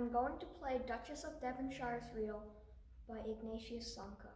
I'm going to play Duchess of Devonshire's Reel by Ignatius Sonko.